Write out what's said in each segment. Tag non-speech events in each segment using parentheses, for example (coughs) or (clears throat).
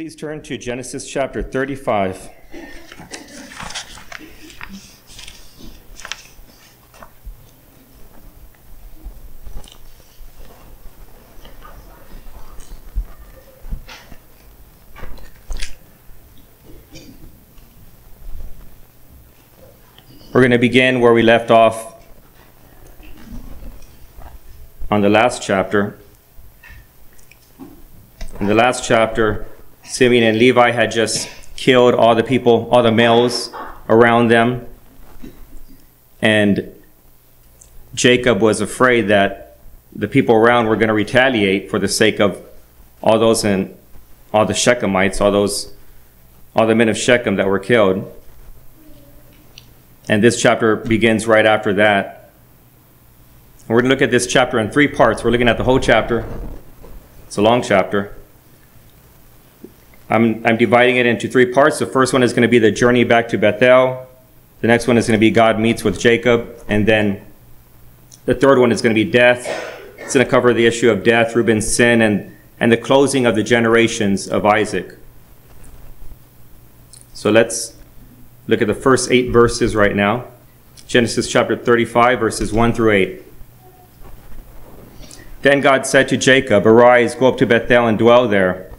Please turn to Genesis chapter 35. We're going to begin where we left off on the last chapter. In the last chapter, Simeon and Levi had just killed all the people, all the males around them. And Jacob was afraid that the people around were going to retaliate for the sake of all those and all the Shechemites, all those, all the men of Shechem that were killed. And this chapter begins right after that. We're going to look at this chapter in three parts. We're looking at the whole chapter. It's a long chapter. I'm, I'm dividing it into three parts. The first one is going to be the journey back to Bethel. The next one is going to be God meets with Jacob. And then the third one is going to be death. It's going to cover the issue of death, Reuben's sin, and, and the closing of the generations of Isaac. So let's look at the first eight verses right now. Genesis chapter 35, verses 1 through 8. Then God said to Jacob, Arise, go up to Bethel and dwell there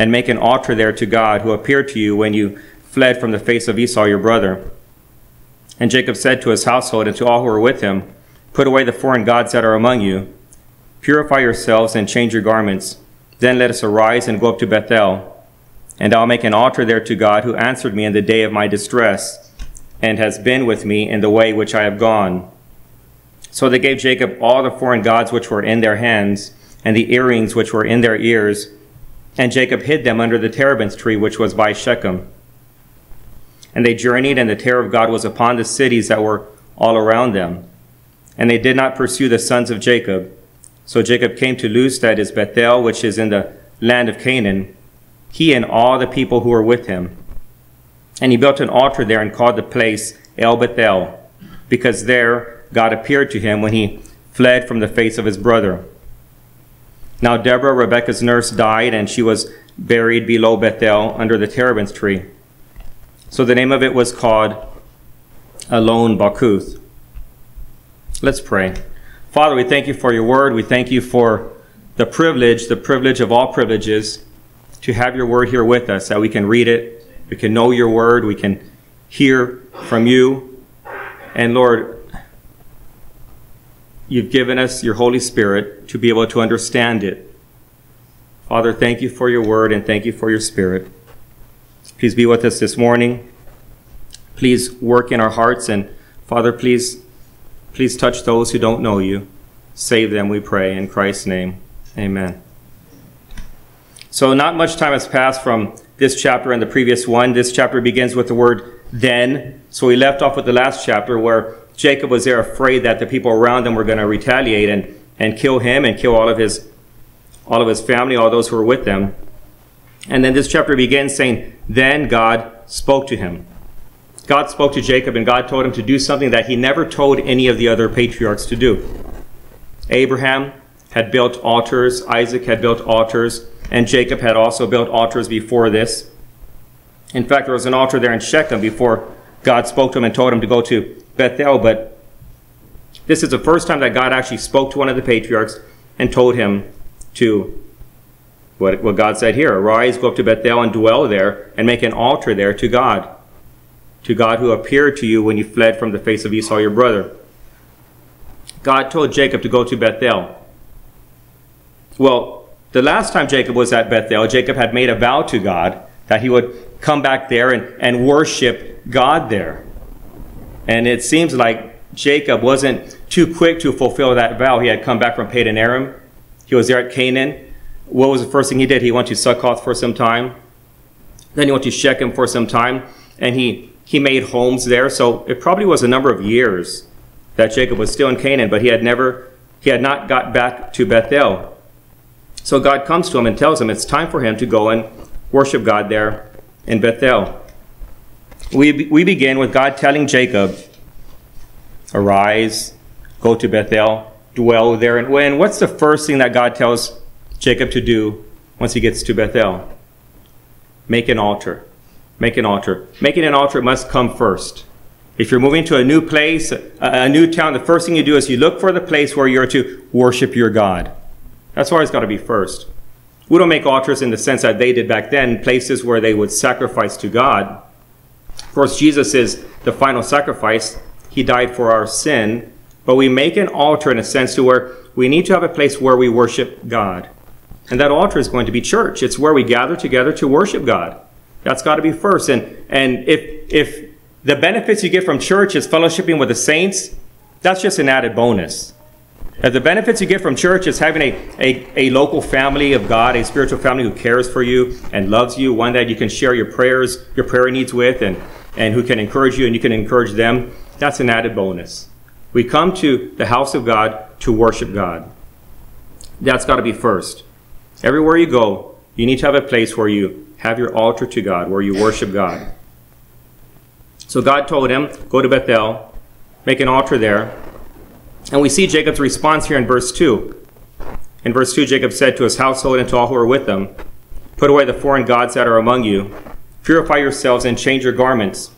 and make an altar there to God who appeared to you when you fled from the face of Esau your brother. And Jacob said to his household and to all who were with him, Put away the foreign gods that are among you. Purify yourselves and change your garments. Then let us arise and go up to Bethel. And I'll make an altar there to God who answered me in the day of my distress, and has been with me in the way which I have gone. So they gave Jacob all the foreign gods which were in their hands, and the earrings which were in their ears, and Jacob hid them under the terebinth tree which was by Shechem. And they journeyed, and the terror of God was upon the cities that were all around them. And they did not pursue the sons of Jacob. So Jacob came to Luz, that is Bethel, which is in the land of Canaan, he and all the people who were with him. And he built an altar there and called the place El Bethel, because there God appeared to him when he fled from the face of his brother. Now Deborah, Rebekah's nurse, died, and she was buried below Bethel under the terebinth tree. So the name of it was called Allon Bachuth. Let's pray. Father, we thank you for your word. We thank you for the privilege, the privilege of all privileges, to have your word here with us, that we can read it, we can know your word, we can hear from you. And Lord, You've given us your Holy Spirit to be able to understand it. Father, thank you for your word and thank you for your spirit. Please be with us this morning. Please work in our hearts and Father, please please touch those who don't know you. Save them, we pray in Christ's name. Amen. So not much time has passed from this chapter and the previous one. This chapter begins with the word then. So we left off with the last chapter where Jacob was there afraid that the people around him were going to retaliate and, and kill him and kill all of his all of his family, all those who were with them. And then this chapter begins saying, Then God spoke to him. God spoke to Jacob and God told him to do something that he never told any of the other patriarchs to do. Abraham had built altars, Isaac had built altars, and Jacob had also built altars before this. In fact, there was an altar there in Shechem before God spoke to him and told him to go to Bethel, but this is the first time that God actually spoke to one of the patriarchs and told him to, what, what God said here, arise, go up to Bethel and dwell there and make an altar there to God, to God who appeared to you when you fled from the face of Esau your brother. God told Jacob to go to Bethel. Well, the last time Jacob was at Bethel, Jacob had made a vow to God that he would come back there and, and worship God there. And it seems like Jacob wasn't too quick to fulfill that vow. He had come back from Padan Aram. He was there at Canaan. What was the first thing he did? He went to Succoth for some time. Then he went to Shechem for some time. And he, he made homes there. So it probably was a number of years that Jacob was still in Canaan, but he had never, he had not got back to Bethel. So God comes to him and tells him it's time for him to go and worship God there in Bethel we, we begin with God telling Jacob, Arise, go to Bethel, dwell there. And when, what's the first thing that God tells Jacob to do once he gets to Bethel? make an altar. Make an altar. Making an altar must come first. If you're moving to a new place, a, new town, the first thing you do is you look for the place where you're to worship your God. That's where it's got to be first. We don't make altars in the sense that they did back then, places where they would sacrifice to God. Of course, Jesus is the final sacrifice. He died for our sin. But we make an altar in a sense to where we need to have a place where we worship God. And that altar is going to be church. It's where we gather together to worship God. That's got to be first. And, and if, if the benefits you get from church is fellowshipping with the saints, that's just an added bonus. If the benefits you get from church is having a, a, a local family of God, a spiritual family who cares for you and loves you, one that you can share your prayers, your prayer needs with, and, and who can encourage you and you can encourage them, that's an added bonus. We come to the house of God to worship God. That's got to be first. Everywhere you go, you need to have a place where you have your altar to God, where you worship God. So God told him, Go to Bethel, make an altar there. And we see Jacob's response here in verse 2. In verse 2, Jacob said to his household and to all who were with them, Put away the foreign gods that are among you, purify yourselves and change your garments.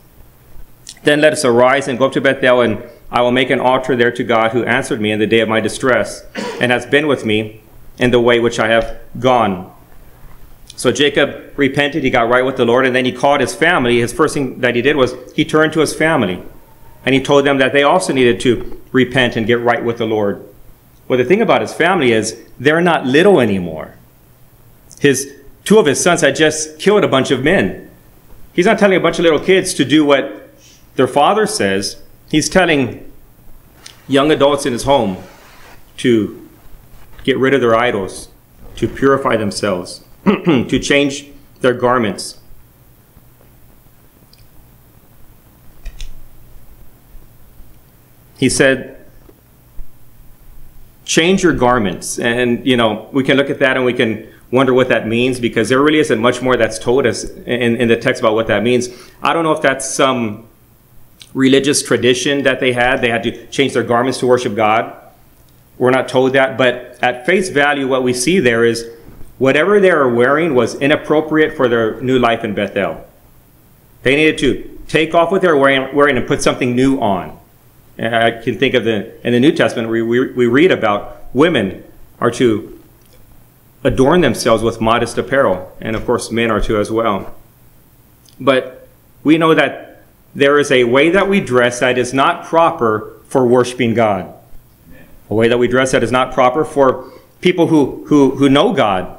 Then let us arise and go up to Bethel, and I will make an altar there to God who answered me in the day of my distress, and has been with me in the way which I have gone. So Jacob repented, he got right with the Lord, and then he called his family. His first thing that he did was he turned to his family and he told them that they also needed to repent and get right with the Lord. Well, the thing about his family is they're not little anymore. His two of his sons had just killed a bunch of men. He's not telling a bunch of little kids to do what their father says. He's telling young adults in his home to get rid of their idols, to purify themselves, (clears throat) to change their garments. He said, change your garments. And, you know, we can look at that and we can wonder what that means because there really isn't much more that's told us in, in the text about what that means. I don't know if that's some religious tradition that they had. They had to change their garments to worship God. We're not told that, but at face value, what we see there is whatever they were wearing was inappropriate for their new life in Bethel. They needed to take off what they were wearing, wearing and put something new on. And I can think of the in the New Testament we, we, we read about women are to adorn themselves with modest apparel, and of course men are to as well. But we know that there is a way that we dress that is not proper for worshiping God. A way that we dress that is not proper for people who, who, who know God.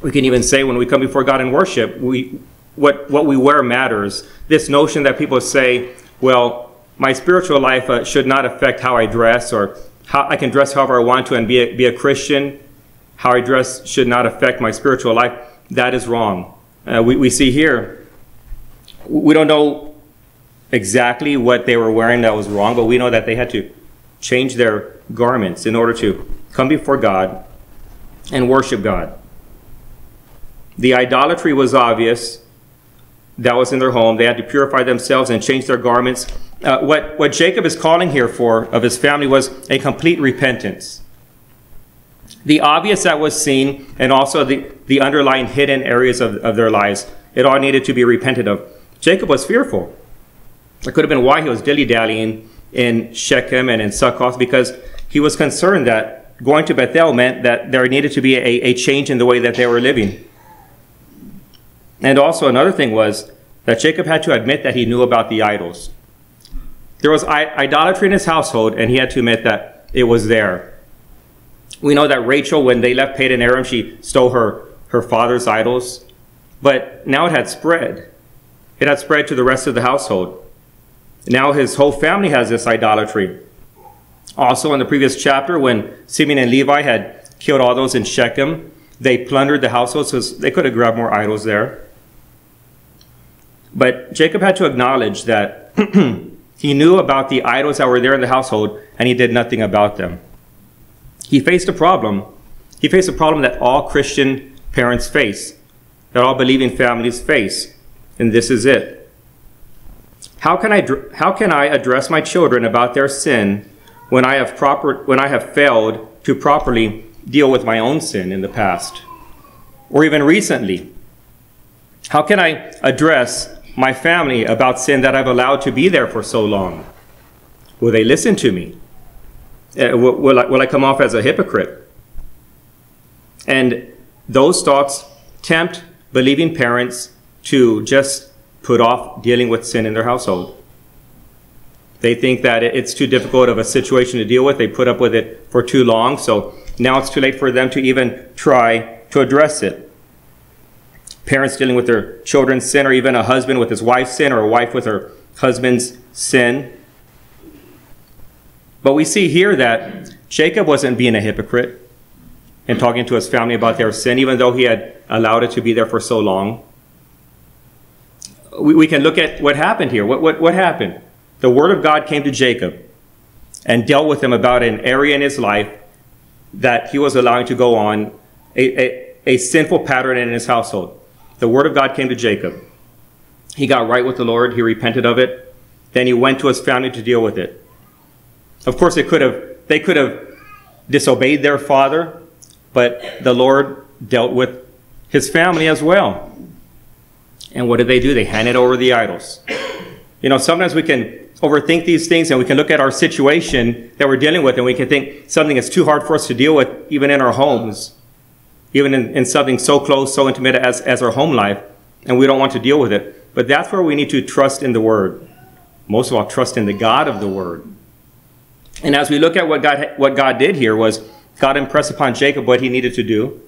We can even say when we come before God in worship, we, what, what we wear matters. This notion that people say, well, my spiritual life uh, should not affect how I dress or how I can dress however I want to and be a, be a Christian. How I dress should not affect my spiritual life. That is wrong. Uh, we, we see here, we don't know exactly what they were wearing that was wrong, but we know that they had to change their garments in order to come before God and worship God. The idolatry was obvious. That was in their home. They had to purify themselves and change their garments. Uh, what, what Jacob is calling here for of his family was a complete repentance. The obvious that was seen and also the, the underlying hidden areas of, of their lives, it all needed to be repented of. Jacob was fearful. It could have been why he was dilly-dallying in Shechem and in Succoth because he was concerned that going to Bethel meant that there needed to be a, a change in the way that they were living. And also another thing was that Jacob had to admit that he knew about the idols. There was idolatry in his household, and he had to admit that it was there. We know that Rachel, when they left Padan Aram, she stole her, her father's idols. But now it had spread. It had spread to the rest of the household. Now his whole family has this idolatry. Also, in the previous chapter, when Simeon and Levi had killed all those in Shechem, they plundered the household, so they could have grabbed more idols there. But Jacob had to acknowledge that (clears throat) he knew about the idols that were there in the household, and he did nothing about them. He faced a problem. He faced a problem that all Christian parents face, that all believing families face, and this is it. How can I, how can I address my children about their sin when I have proper when I have failed to properly deal with my own sin in the past or even recently How can I address my family about sin that I've allowed to be there for so long? Will they listen to me? Uh, will, will, I, will I come off as a hypocrite? And those thoughts tempt believing parents to just put off dealing with sin in their household. They think that it's too difficult of a situation to deal with. They put up with it for too long. So now it's too late for them to even try to address it. Parents dealing with their children's sin, or even a husband with his wife's sin, or a wife with her husband's sin. But we see here that Jacob wasn't being a hypocrite and talking to his family about their sin, even though he had allowed it to be there for so long. We, we can look at what happened here. What, what, what happened? The word of God came to Jacob and dealt with him about an area in his life that he was allowing to go on, a, a, a sinful pattern in his household. The word of God came to Jacob. He got right with the Lord. He repented of it. Then he went to his family to deal with it. Of course, it could have, they could have disobeyed their father, but the Lord dealt with his family as well. And what did they do? They handed over the idols. You know, sometimes we can overthink these things and we can look at our situation that we're dealing with and we can think something is too hard for us to deal with even in our homes, even in, in something so close, so intimate as, as our home life, and we don't want to deal with it. But that's where we need to trust in the Word. Most of all, trust in the God of the Word. And as we look at what God, what God did here was God impressed upon Jacob what he needed to do.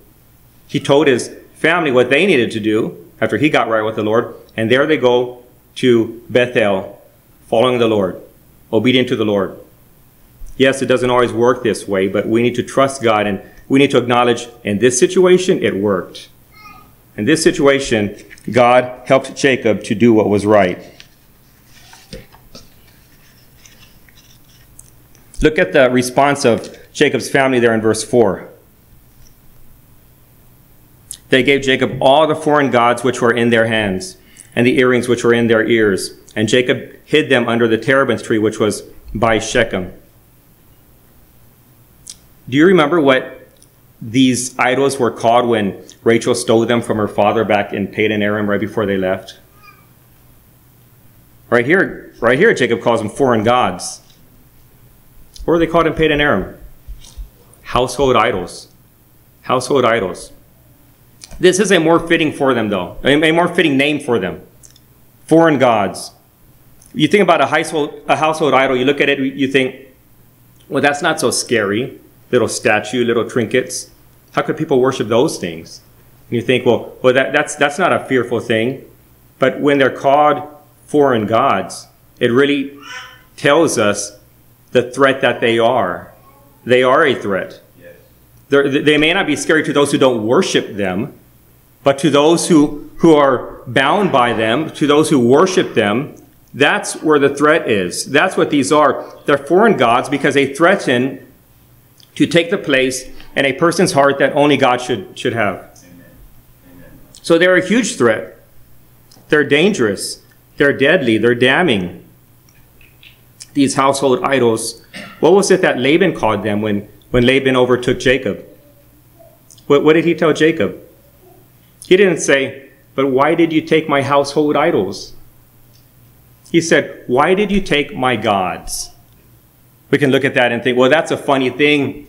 He told his family what they needed to do after he got right with the Lord. And there they go to Bethel, following the Lord, obedient to the Lord. Yes, it doesn't always work this way, but we need to trust God and we need to acknowledge in this situation it worked. In this situation, God helped Jacob to do what was right. Look at the response of Jacob's family there in verse 4. They gave Jacob all the foreign gods which were in their hands, and the earrings which were in their ears. And Jacob hid them under the terebinth tree which was by Shechem. Do you remember what these idols were called when Rachel stole them from her father back in Padan Aram right before they left? Right here, right here, Jacob calls them foreign gods. Are they called in Padan Aram? Household idols. Household idols. This is a more fitting for them, though, a more fitting name for them. Foreign gods. You think about a household, a household idol, you look at it, you think, well, that's not so scary. Little statue, little trinkets. How could people worship those things? And you think, well, well that, that's, that's not a fearful thing. But when they're called foreign gods, it really tells us the threat that they are. They are a threat. They may not be scary to those who don't worship them, but to those who, who are bound by them, to those who worship them, that's where the threat is. That's what these are. They're foreign gods because they threaten to take the place in a person's heart that only God should, should have. So they're a huge threat. They're dangerous. They're deadly. They're damning. These household idols. What was it that Laban called them when, when Laban overtook Jacob? What, what did he tell Jacob? He didn't say, But why did you take my household idols? He said, Why did you take my gods? We can look at that and think, Well, that's a funny thing.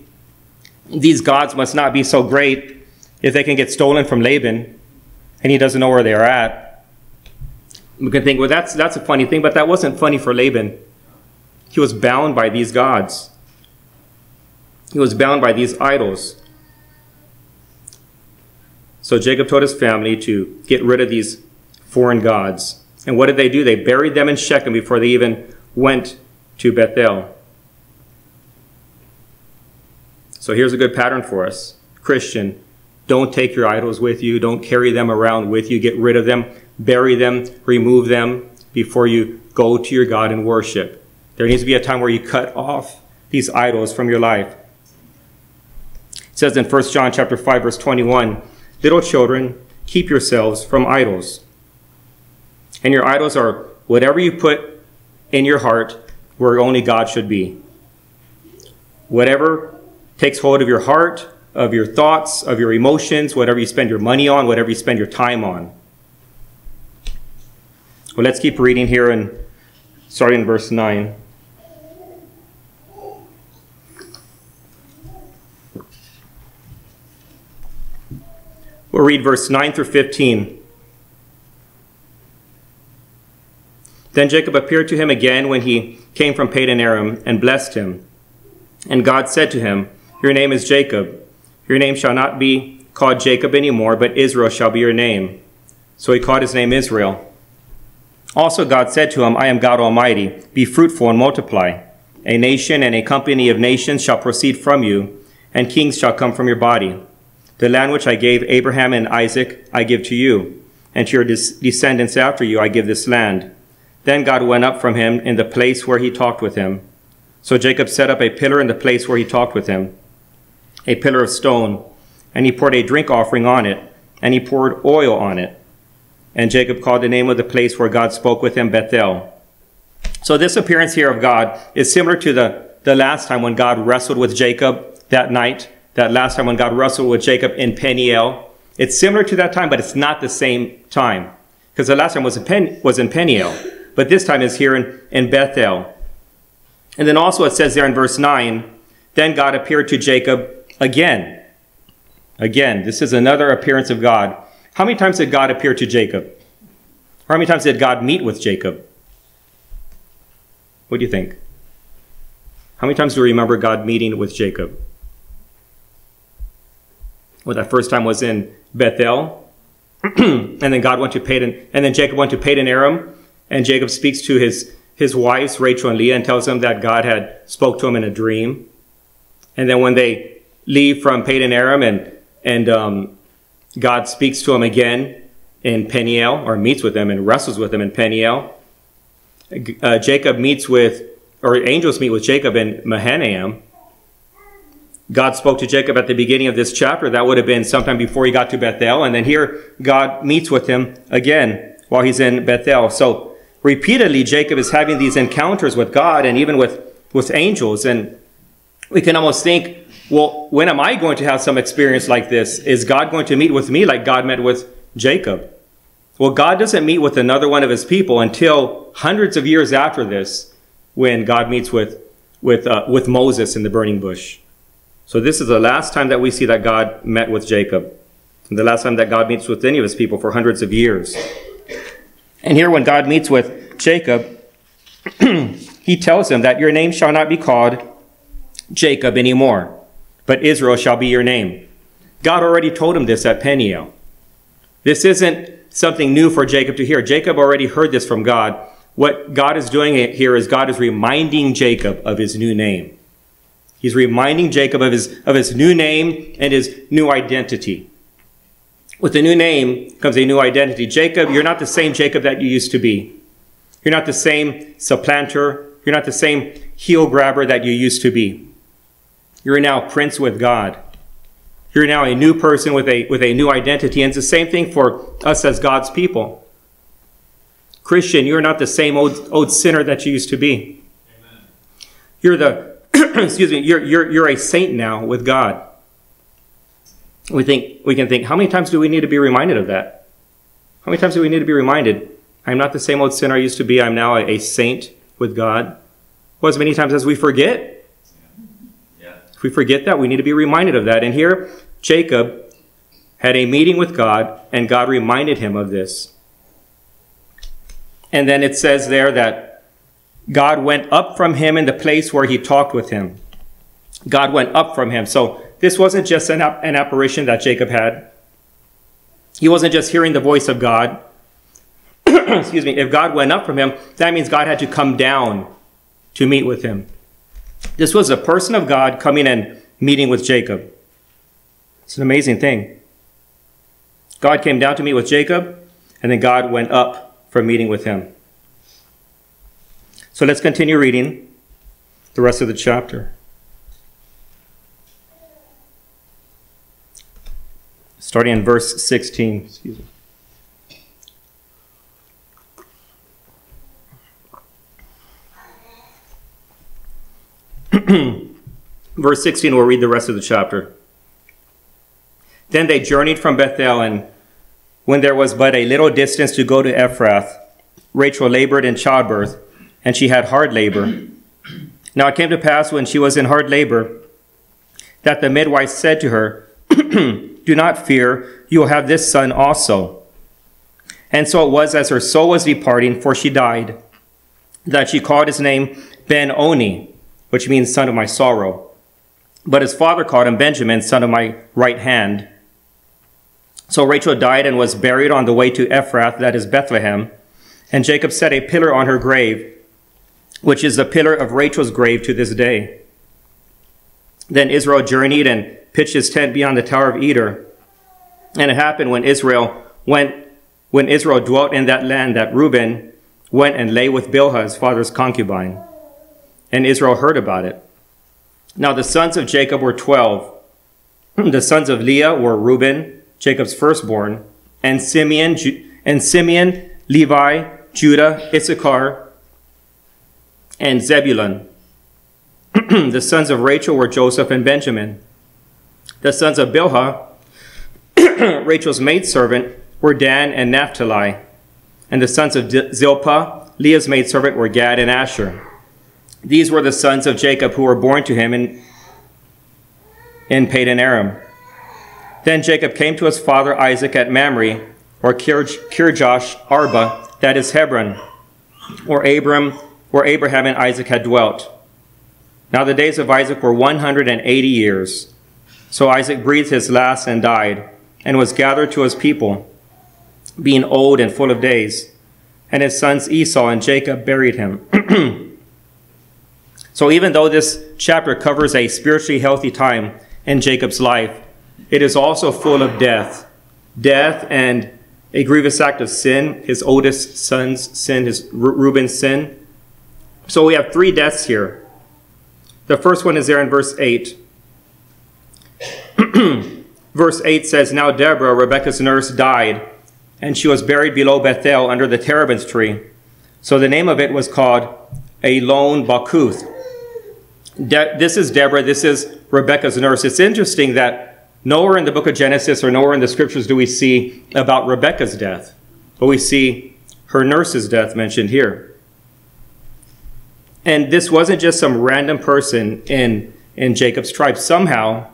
These gods must not be so great if they can get stolen from Laban and he doesn't know where they're at. We can think, Well, that's, that's a funny thing, but that wasn't funny for Laban. He was bound by these gods. He was bound by these idols. So Jacob told his family to get rid of these foreign gods. And what did they do? They buried them in Shechem before they even went to Bethel. So here's a good pattern for us. Christian, don't take your idols with you. Don't carry them around with you. Get rid of them. Bury them. Remove them before you go to your God and worship. There needs to be a time where you cut off these idols from your life. It says in 1 John chapter 5 verse 21, Little children, keep yourselves from idols. And your idols are whatever you put in your heart where only God should be. Whatever takes hold of your heart, of your thoughts, of your emotions, whatever you spend your money on, whatever you spend your time on. Well, let's keep reading here and starting in verse 9. We'll read verse 9 through 15. Then Jacob appeared to him again when he came from Padan Aram and blessed him. And God said to him, Your name is Jacob. Your name shall not be called Jacob any more, but Israel shall be your name. So he called his name Israel. Also God said to him, I am God Almighty. Be fruitful and multiply. A nation and a company of nations shall proceed from you, and kings shall come from your body. The land which I gave Abraham and Isaac I give to you, and to your descendants after you I give this land. Then God went up from him in the place where he talked with him. So Jacob set up a pillar in the place where he talked with him, a pillar of stone, and he poured a drink offering on it, and he poured oil on it. And Jacob called the name of the place where God spoke with him Bethel. So this appearance here of God is similar to the, the last time when God wrestled with Jacob that night that last time when God wrestled with Jacob in Peniel. It's similar to that time, but it's not the same time. Because the last time was in, Pen, was in Peniel, but this time is here in, in Bethel. And then also it says there in verse 9, then God appeared to Jacob again. Again, this is another appearance of God. How many times did God appear to Jacob? How many times did God meet with Jacob? What do you think? How many times do you remember God meeting with Jacob? Well, that first time was in Bethel. (clears throat) and then God went to Padan, and then Jacob went to Padan Aram, and Jacob speaks to his, his wives, Rachel and Leah, and tells them that God had spoke to him in a dream. And then when they leave from Padan Aram and, and um, God speaks to him again in Peniel, or meets with him and wrestles with him in Peniel, uh, Jacob meets with, or angels meet with Jacob in Mahanaim, God spoke to Jacob at the beginning of this chapter. That would have been sometime before he got to Bethel. And then here, God meets with him again while he's in Bethel. So repeatedly, Jacob is having these encounters with God and even with, with angels. And we can almost think, well, when am I going to have some experience like this? Is God going to meet with me like God met with Jacob? Well, God doesn't meet with another one of his people until hundreds of years after this, when God meets with, with, uh, with Moses in the burning bush. So this is the last time that we see that God met with Jacob. And the last time that God meets with any of his people for hundreds of years. And here when God meets with Jacob, (clears throat) he tells him that your name shall not be called Jacob anymore, but Israel shall be your name. God already told him this at Peniel. This isn't something new for Jacob to hear. Jacob already heard this from God. What God is doing here is God is reminding Jacob of his new name. He's reminding Jacob of his, of his new name and his new identity. With the new name comes a new identity. Jacob, you're not the same Jacob that you used to be. You're not the same supplanter. You're not the same heel grabber that you used to be. You're now prince with God. You're now a new person with a, with a new identity. And it's the same thing for us as God's people. Christian, you're not the same old, old sinner that you used to be. Amen. You're the (clears throat) excuse me, you're, you're, you're a saint now with God. We think, we can think, how many times do we need to be reminded of that? How many times do we need to be reminded? I'm not the same old sinner I used to be. I'm now a, a saint with God. Well, as many times as we forget. We forget that, we need to be reminded of that. And here, Jacob had a meeting with God, and God reminded him of this. And then it says there that God went up from him in the place where he talked with him. God went up from him. So this wasn't just an, an apparition that Jacob had. He wasn't just hearing the voice of God. (clears throat) Excuse me. If God went up from him, that means God had to come down to meet with him. This was a person of God coming and meeting with Jacob. It's an amazing thing. God came down to meet with Jacob, and then God went up for meeting with him. So let's continue reading the rest of the chapter. Starting in verse 16. Excuse me. (clears throat) verse 16, we'll read the rest of the chapter. Then they journeyed from Bethel, and when there was but a little distance to go to Ephrath, Rachel labored in childbirth, and she had hard labor. Now it came to pass when she was in hard labor that the midwife said to her, (clears throat) Do not fear, you will have this son also. And so it was as her soul was departing, for she died, that she called his name Ben Oni, which means son of my sorrow. But his father called him Benjamin, son of my right hand. So Rachel died and was buried on the way to Ephrath, that is Bethlehem. And Jacob set a pillar on her grave, which is the pillar of Rachel's grave to this day. Then Israel journeyed and pitched his tent beyond the Tower of Eder. And it happened when Israel went, when Israel dwelt in that land, that Reuben went and lay with Bilhah, his father's concubine. And Israel heard about it. Now the sons of Jacob were twelve. (clears throat) the sons of Leah were Reuben, Jacob's firstborn, and Simeon, and Simeon, Levi, Judah, Issachar, and Zebulun. (clears throat) the sons of Rachel were Joseph and Benjamin. The sons of Bilhah, (clears throat) Rachel's maidservant, were Dan and Naphtali. And the sons of Zilpah, Leah's maidservant, were Gad and Asher. These were the sons of Jacob who were born to him in, in Padan Aram. Then Jacob came to his father Isaac at Mamre, or Kirjath Arba, that is Hebron, or Abram, where Abraham and Isaac had dwelt. Now the days of Isaac were 180 years. So Isaac breathed his last and died, and was gathered to his people, being old and full of days. And his sons Esau and Jacob buried him. (clears throat) So even though this chapter covers a spiritually healthy time in Jacob's life, it is also full of death. Death and a grievous act of sin, his oldest son's sin, his Reuben's sin. So we have three deaths here. The first one is there in verse 8. (clears throat) verse 8 says, Now Deborah, Rebekah's nurse, died, and she was buried below Bethel under the terebinth tree. So the name of it was called Allon Bachuth, De- this is Deborah, this is Rebecca's nurse. It's interesting that nowhere in the book of Genesis or nowhere in the scriptures do we see about Rebecca's death, but we see her nurse's death mentioned here. And this wasn't just some random person in, in Jacob's tribe. Somehow,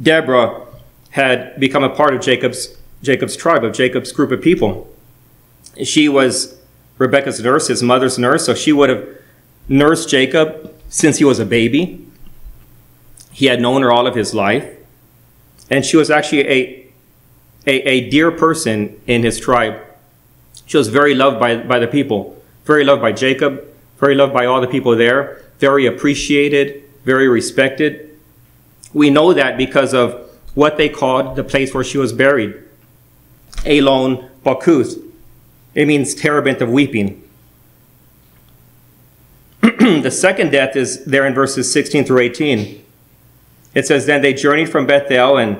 Deborah had become a part of Jacob's, Jacob's tribe, of Jacob's group of people. She was Rebecca's nurse, his mother's nurse, so she would have nursed Jacob since he was a baby. He had known her all of his life. And she was actually a, a, a dear person in his tribe. She was very loved by, by the people, very loved by Jacob, very loved by all the people there, very appreciated, very respected. We know that because of what they called the place where she was buried. Allon Bachuth. It means terebinth of weeping. (clears throat) the second death is there in verses 16 through 18. It says, Then they journeyed from Bethel, and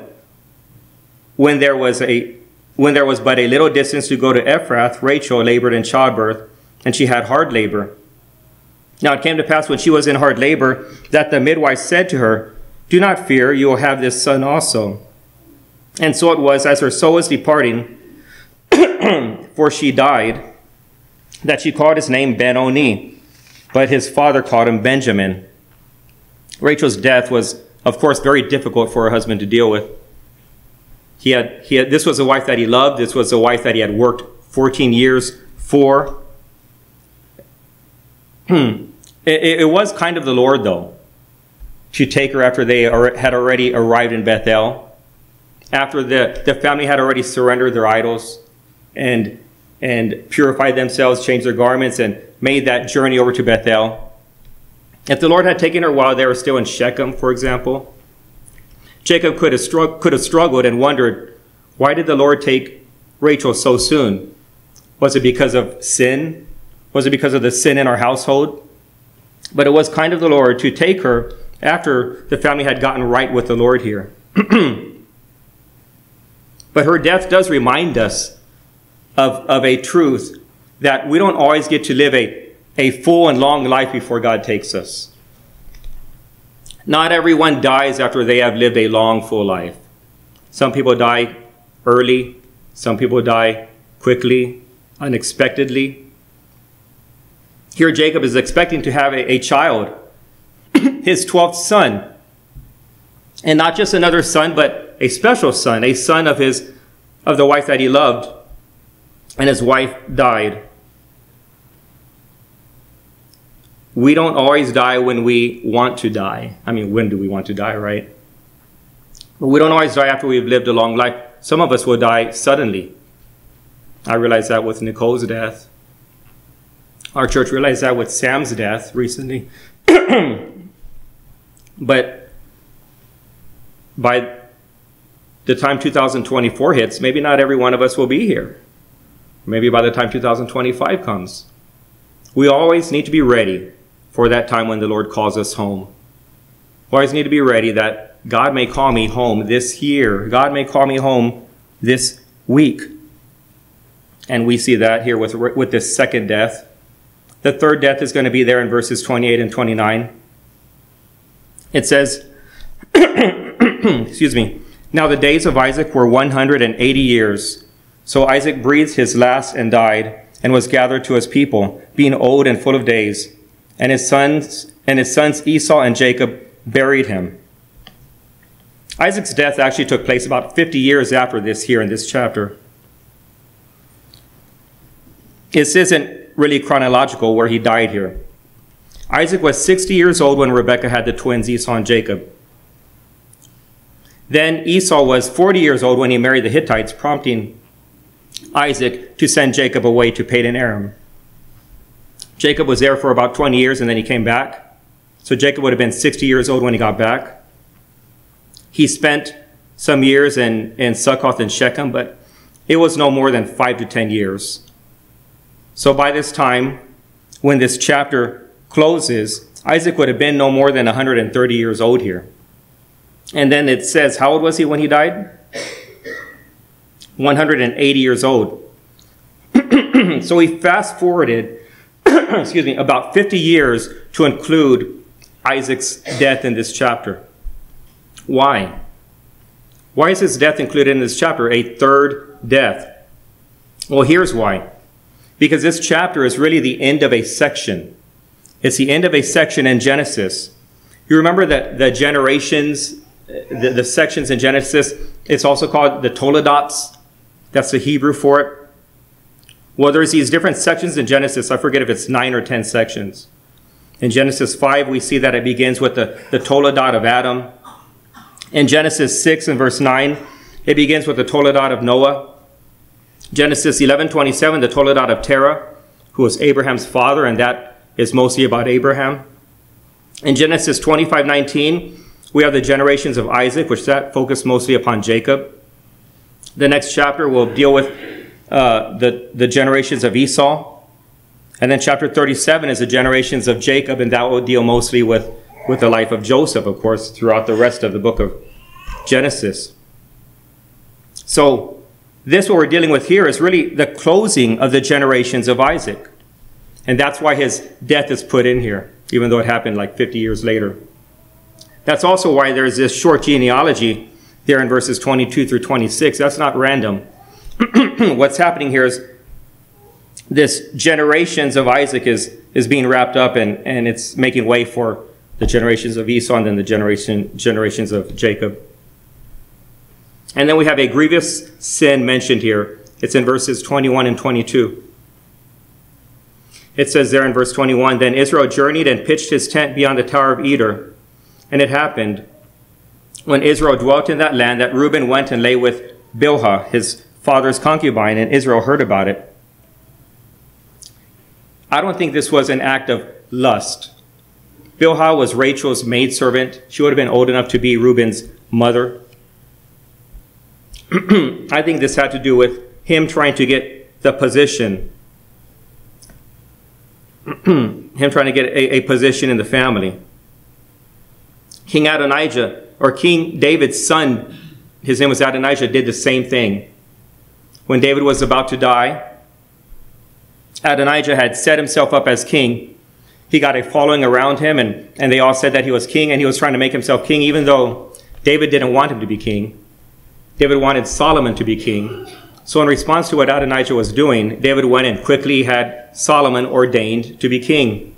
when there was a when there was but a little distance to go to Ephrath, Rachel labored in childbirth, and she had hard labor. Now it came to pass when she was in hard labor that the midwife said to her, Do not fear, you will have this son also. And so it was, as her soul was departing, (clears throat) for she died, that she called his name Ben-Oni but his father called him Benjamin. Rachel's death was, of course, very difficult for her husband to deal with. He had, he had, this was a wife that he loved. This was a wife that he had worked 14 years for. Hmm. It, it was kind of the Lord, though, to take her after they had already arrived in Bethel, after the, the family had already surrendered their idols and, and purified themselves, changed their garments, and made that journey over to Bethel. If the Lord had taken her while they were still in Shechem, for example, Jacob could have, could have struggled and wondered, why did the Lord take Rachel so soon? Was it because of sin? Was it because of the sin in our household? But it was kind of the Lord to take her after the family had gotten right with the Lord here. (clears throat) but her death does remind us of, of a truth that we don't always get to live a, a full and long life before God takes us. Not everyone dies after they have lived a long, full life. Some people die early, some people die quickly, unexpectedly. Here, Jacob is expecting to have a, a child, (clears throat) his 12th son. And not just another son, but a special son, a son of his of the wife that he loved, and his wife died. We don't always die when we want to die. I mean, when do we want to die, right? But we don't always die after we've lived a long life. Some of us will die suddenly. I realized that with Nicole's death. Our church realized that with Sam's death recently. (clears throat) but by the time 2024 hits, maybe not every one of us will be here. Maybe by the time 2025 comes. We always need to be ready for that time when the Lord calls us home. We always need to be ready that God may call me home this year. God may call me home this week. And we see that here with, with this second death. The third death is going to be there in verses 28 and 29. It says, (coughs) excuse me, now the days of Isaac were 180 years. So Isaac breathed his last and died, and was gathered to his people, being old and full of days. And his sons and his sons Esau and Jacob buried him. Isaac's death actually took place about 50 years after this here in this chapter. This isn't really chronological where he died here. Isaac was 60 years old when Rebekah had the twins Esau and Jacob. Then Esau was 40 years old when he married the Hittites, prompting Isaac to send Jacob away to Padan Aram. Jacob was there for about 20 years and then he came back. So Jacob would have been 60 years old when he got back. He spent some years in, in Succoth and Shechem, but it was no more than five to 10 years. So by this time, when this chapter closes, Isaac would have been no more than 130 years old here. And then it says, how old was he when he died? 180 years old. (clears throat) so he fast forwarded, (clears throat) excuse me, about 50 years to include Isaac's death in this chapter. Why? Why is his death included in this chapter? A third death. Well, here's why. Because this chapter is really the end of a section. It's the end of a section in Genesis. You remember that the generations the, the sections in Genesis, it's also called the Toledots. That's the Hebrew for it. Well, there's these different sections in Genesis. I forget if it's nine or ten sections. In Genesis 5, we see that it begins with the, the Toledot of Adam. In Genesis 6 and verse 9, it begins with the Toledot of Noah. Genesis 11, 27, the Toledot of Terah, who was Abraham's father, and that is mostly about Abraham. In Genesis 25, 19, we have the generations of Isaac, which that focused mostly upon Jacob. The next chapter will deal with uh, the, the generations of Esau. And then chapter 37 is the generations of Jacob, and that will deal mostly with, with the life of Joseph, of course, throughout the rest of the book of Genesis. So, this what we're dealing with here is really the closing of the generations of Isaac. And that's why his death is put in here, even though it happened like 50 years later. That's also why there's this short genealogy there in verses 22 through 26. That's not random. (clears throat) What's happening here is this generations of Isaac is, is being wrapped up and, and it's making way for the generations of Esau and then the generation, generations of Jacob. And then we have a grievous sin mentioned here. It's in verses 21 and 22. It says there in verse 21 Then Israel journeyed and pitched his tent beyond the Tower of Eder and it happened when Israel dwelt in that land that Reuben went and lay with Bilhah, his father's concubine, and Israel heard about it. I don't think this was an act of lust. Bilhah was Rachel's maidservant. She would have been old enough to be Reuben's mother. (clears throat) I think this had to do with him trying to get the position, (clears throat) him trying to get a, a position in the family. King Adonijah, or King David's son, his name was Adonijah, did the same thing. When David was about to die, Adonijah had set himself up as king. He got a following around him, and, and they all said that he was king, and he was trying to make himself king, even though David didn't want him to be king. David wanted Solomon to be king. So in response to what Adonijah was doing, David went and quickly had Solomon ordained to be king.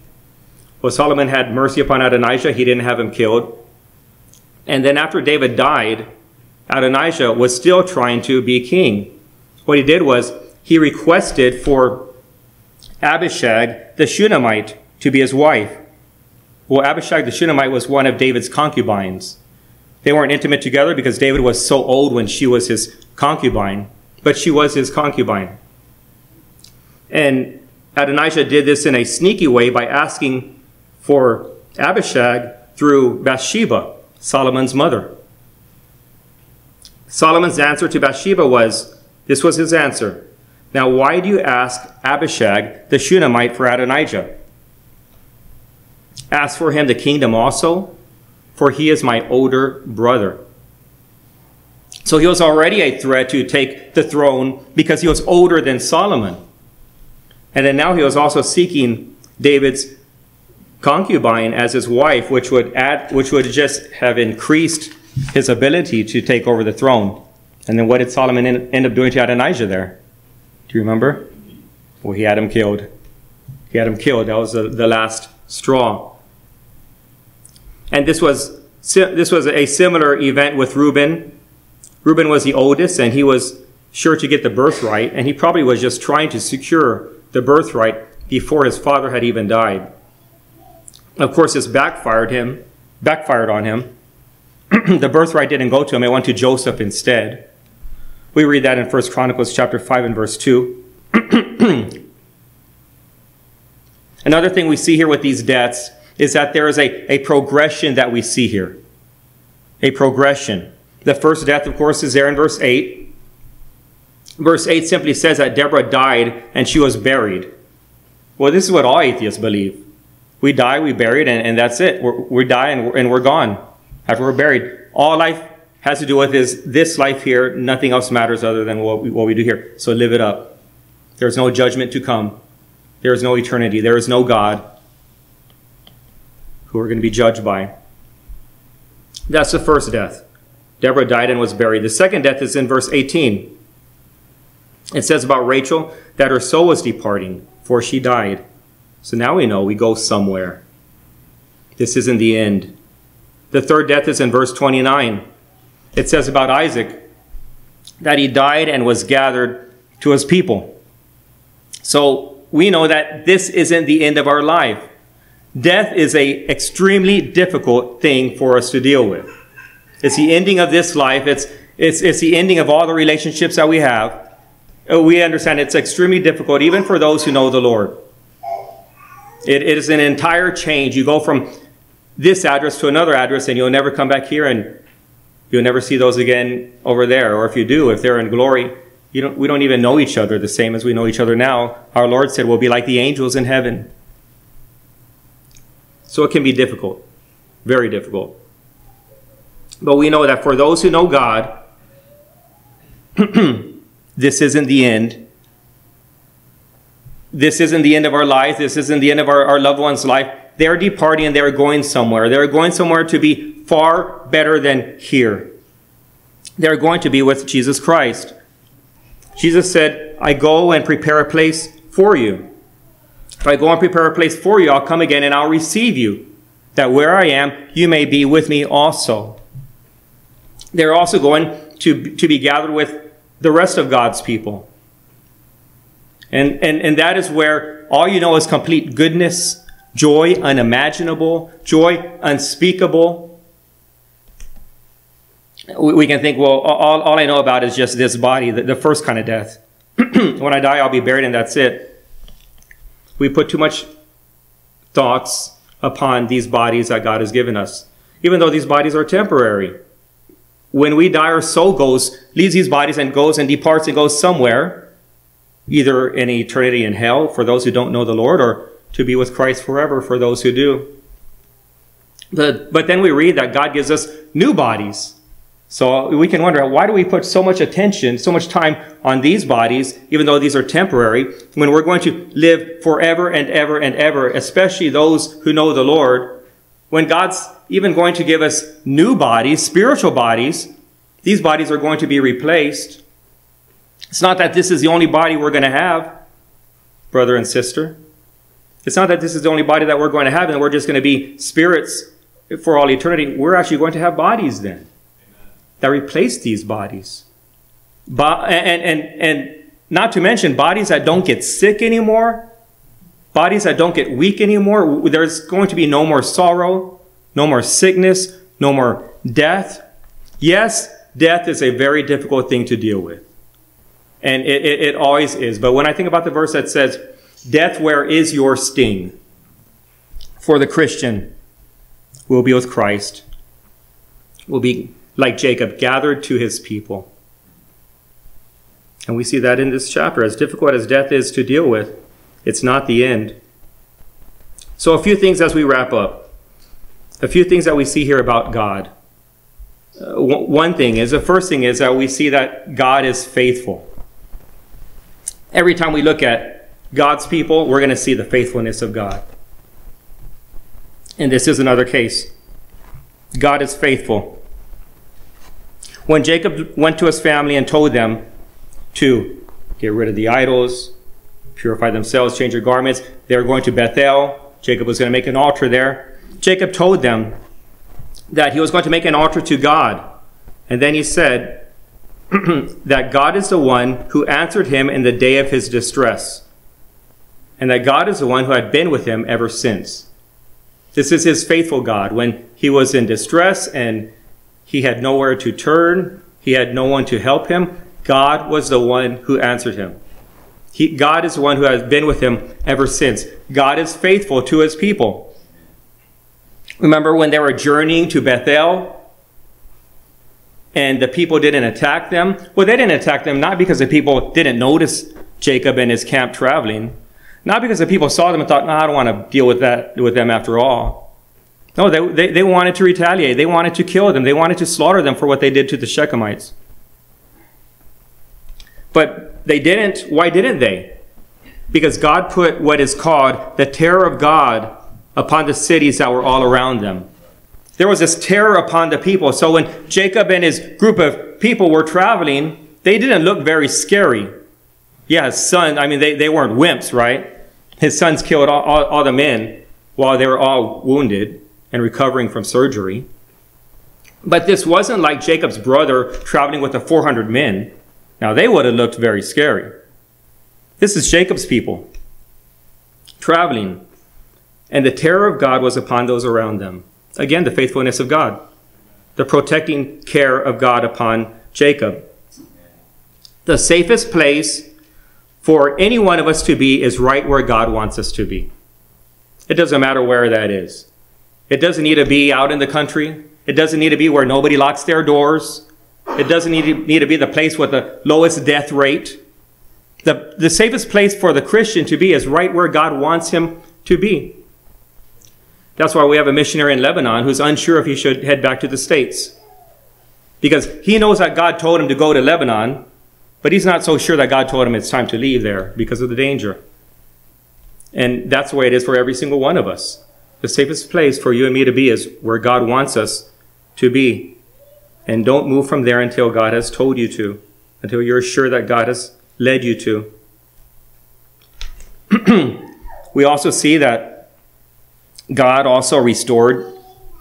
Well, Solomon had mercy upon Adonijah. He didn't have him killed. And then after David died, Adonijah was still trying to be king. What he did was he requested for Abishag the Shunammite to be his wife. Well, Abishag the Shunammite was one of David's concubines. They weren't intimate together because David was so old when she was his concubine, but she was his concubine. And Adonijah did this in a sneaky way by asking for Abishag through Bathsheba, Solomon's mother. Solomon's answer to Bathsheba was, this was his answer. Now, why do you ask Abishag the Shunammite for Adonijah? Ask for him the kingdom also, for he is my older brother. So he was already a threat to take the throne because he was older than Solomon. And then now he was also seeking David's concubine as his wife, which would add, which would just have increased his ability to take over the throne. And then what did Solomon end up doing to Adonijah there? Do you remember? Well, he had him killed. He had him killed. That was the, the last straw. And this was this was a similar event with Reuben. Reuben was the oldest, and he was sure to get the birthright, and he probably was just trying to secure the birthright before his father had even died. Of course, this backfired him, backfired on him. (clears throat) the birthright didn't go to him; it went to Joseph instead. We read that in 1 Chronicles chapter 5 and verse 2. (clears throat) Another thing we see here with these deaths is that there is a, a progression that we see here. A progression. The first death, of course, is there in verse 8. Verse 8 simply says that Deborah died and she was buried. Well, this is what all atheists believe. We die, we buried, and, and that's it. We're, we die and we're, and we're gone after we're buried. All life has to do with is this life here. Nothing else matters other than what we, what we do here. So live it up. There's no judgment to come. There is no eternity. There is no God who we're going to be judged by. That's the first death. Deborah died and was buried. The second death is in verse 18. It says about Rachel that her soul was departing, for she died. So now we know we go somewhere. This isn't the end. The third death is in verse 29 it says about Isaac that he died and was gathered to his people. So we know that this isn't the end of our life. Death is a extremely difficult thing for us to deal with. It's the ending of this life. It's, it's, it's the ending of all the relationships that we have. Uh, we understand it's extremely difficult, even for those who know the Lord. It, it is an entire change. You go from this address to another address, and you'll never come back here and You'll never see those again over there. Or if you do, if they're in glory, you don't, we don't even know each other the same as we know each other now. Our Lord said we'll be like the angels in heaven. So it can be difficult, very difficult. But we know that for those who know God, (clears throat) this isn't the end. This isn't the end of our lives. This isn't the end of our, our loved one's life. They're departing and they're going somewhere. They're going somewhere to be far better than here. They're going to be with Jesus Christ. Jesus said, I go and prepare a place for you. If I go and prepare a place for you, I'll come again and I'll receive you, that where I am, you may be with me also. They're also going to, to be gathered with the rest of God's people. And, and, and that is where all you know is complete goodness, joy unimaginable, joy unspeakable, we can think, well, all, all I know about is just this body, the, the first kind of death. (clears throat) when I die, I'll be buried and that's it. We put too much thoughts upon these bodies that God has given us, even though these bodies are temporary. When we die, our soul goes, leaves these bodies and goes and departs and goes somewhere, either in eternity in hell for those who don't know the Lord or to be with Christ forever for those who do. But, but then we read that God gives us new bodies. So we can wonder, why do we put so much attention, so much time on these bodies, even though these are temporary, when we're going to live forever and ever and ever, especially those who know the Lord, when God's even going to give us new bodies, spiritual bodies, these bodies are going to be replaced. It's not that this is the only body we're going to have, brother and sister. It's not that this is the only body that we're going to have and we're just going to be spirits for all eternity. We're actually going to have bodies then that replace these bodies. Bo- and, and, and not to mention bodies that don't get sick anymore, bodies that don't get weak anymore. There's going to be no more sorrow, no more sickness, no more death. Yes, death is a very difficult thing to deal with. And it, it, it always is. But when I think about the verse that says, Death, where is your sting? For the Christian, will be with Christ, will be like Jacob, gathered to his people. And we see that in this chapter. As difficult as death is to deal with, it's not the end. So, a few things as we wrap up. A few things that we see here about God. Uh, one thing is the first thing is that we see that God is faithful. Every time we look at God's people, we're going to see the faithfulness of God. And this is another case. God is faithful. When Jacob went to his family and told them to get rid of the idols, purify themselves, change their garments, they were going to Bethel. Jacob was going to make an altar there. Jacob told them that he was going to make an altar to God. And then he said (clears throat) that God is the one who answered him in the day of his distress, and that God is the one who had been with him ever since. This is his faithful God. When he was in distress and he had nowhere to turn, he had no one to help him, God was the one who answered him. He, God is the one who has been with him ever since. God is faithful to his people. Remember when they were journeying to Bethel and the people didn't attack them? Well, they didn't attack them not because the people didn't notice Jacob and his camp traveling, not because the people saw them and thought, no, I don't want to deal with that with them after all. No, they, they, they wanted to retaliate. They wanted to kill them. They wanted to slaughter them for what they did to the Shechemites. But they didn't. Why didn't they? Because God put what is called the terror of God upon the cities that were all around them. There was this terror upon the people. So when Jacob and his group of people were traveling, they didn't look very scary. Yeah, his son, I mean, they, they weren't wimps, right? His sons killed all, all, all the men while they were all wounded and recovering from surgery. But this wasn't like Jacob's brother traveling with the 400 men. Now, they would have looked very scary. This is Jacob's people traveling and the terror of God was upon those around them. Again, the faithfulness of God, the protecting care of God upon Jacob. The safest place for any one of us to be is right where God wants us to be. It doesn't matter where that is. It doesn't need to be out in the country. It doesn't need to be where nobody locks their doors. It doesn't need to, need to be the place with the lowest death rate. The, the safest place for the Christian to be is right where God wants him to be. That's why we have a missionary in Lebanon who's unsure if he should head back to the States. Because he knows that God told him to go to Lebanon, but he's not so sure that God told him it's time to leave there because of the danger. And that's the way it is for every single one of us. The safest place for you and me to be is where God wants us to be. And don't move from there until God has told you to, until you're sure that God has led you to. (clears throat) we also see that God also restored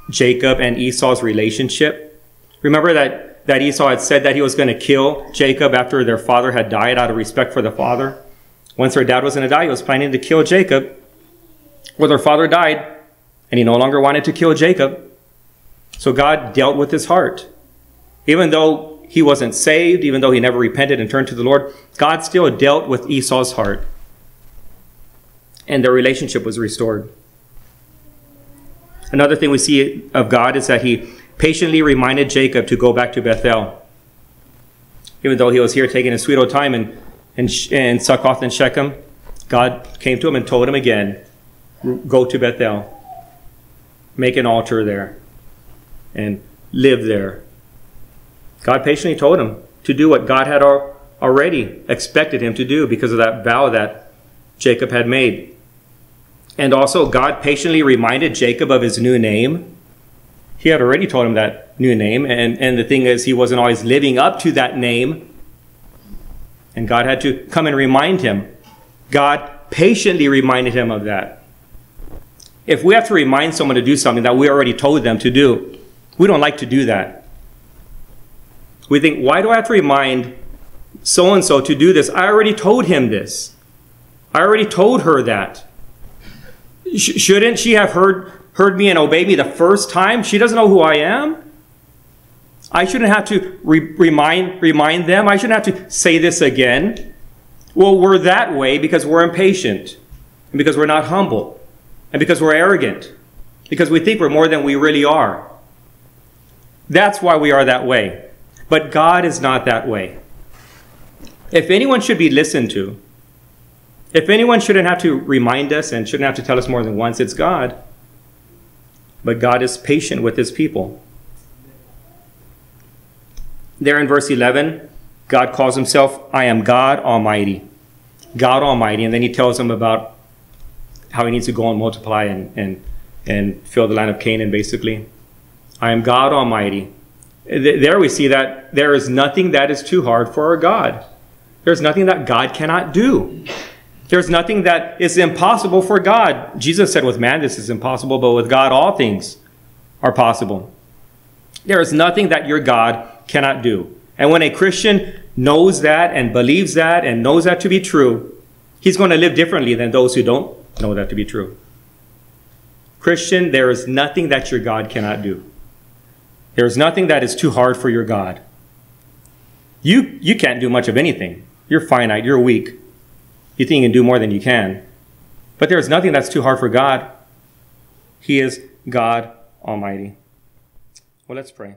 Jacob and Esau's relationship. Remember that, that Esau had said that he was going to kill Jacob after their father had died out of respect for the father? Once their dad was going to die, he was planning to kill Jacob. Well, their father died, and he no longer wanted to kill Jacob. So God dealt with his heart. Even though he wasn't saved, even though he never repented and turned to the Lord, God still dealt with Esau's heart. And their relationship was restored. Another thing we see of God is that he patiently reminded Jacob to go back to Bethel. Even though he was here taking a sweet old time in, in, in Succoth and Shechem, God came to him and told him again, go to Bethel, make an altar there, and live there. God patiently told him to do what God had already expected him to do because of that vow that Jacob had made. And also, God patiently reminded Jacob of his new name. He had already told him that new name. And, and the thing is, he wasn't always living up to that name. And God had to come and remind him. God patiently reminded him of that. If we have to remind someone to do something that we already told them to do, we don't like to do that. We think, why do I have to remind so and so to do this? I already told him this. I already told her that. Sh- shouldn't she have heard, heard me and obeyed me the first time? She doesn't know who I am. I shouldn't have to re- remind, remind them. I shouldn't have to say this again. Well, we're that way because we're impatient, and because we're not humble, and because we're arrogant, because we think we're more than we really are. That's why we are that way. But God is not that way. If anyone should be listened to, if anyone shouldn't have to remind us and shouldn't have to tell us more than once, it's God. But God is patient with his people. There in verse 11, God calls himself, I am God Almighty. God Almighty. And then he tells them about how he needs to go and multiply and, and, and fill the land of Canaan, basically. I am God Almighty. There we see that there is nothing that is too hard for our God. There's nothing that God cannot do. There's nothing that is impossible for God. Jesus said, with man this is impossible, but with God all things are possible. There is nothing that your God cannot do. And when a Christian knows that and believes that and knows that to be true, he's going to live differently than those who don't know that to be true. Christian, there is nothing that your God cannot do. There is nothing that is too hard for your God. You, you can't do much of anything. You're finite, you're weak. You think you can do more than you can. But there is nothing that's too hard for God. He is God Almighty. Well, let's pray.